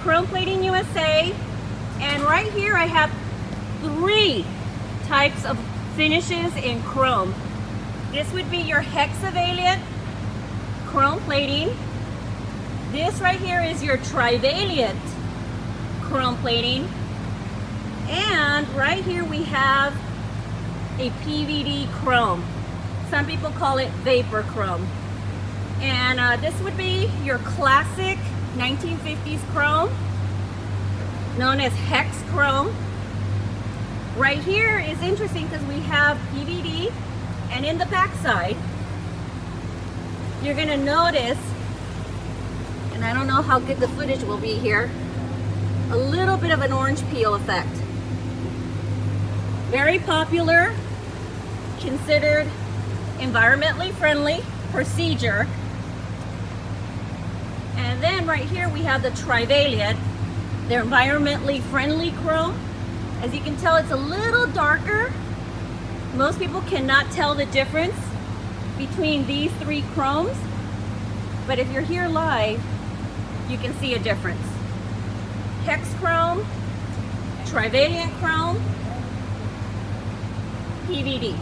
Chrome Plating USA. And right here I have three types of finishes in chrome. This would be your hexavalent chrome plating. This right here is your trivalent chrome plating. And right here we have a PVD chrome. Some people call it vapor chrome. And uh, this would be your classic 1950s chrome, known as hex chrome. Right here is interesting because we have PVD and in the backside, you're gonna notice, and I don't know how good the footage will be here, a little bit of an orange peel effect. Very popular, considered environmentally friendly procedure. And then right here we have the trivalent, they're environmentally friendly chrome. As you can tell, it's a little darker. Most people cannot tell the difference between these three chromes, but if you're here live, you can see a difference. Hex chrome, trivalent chrome, PVD.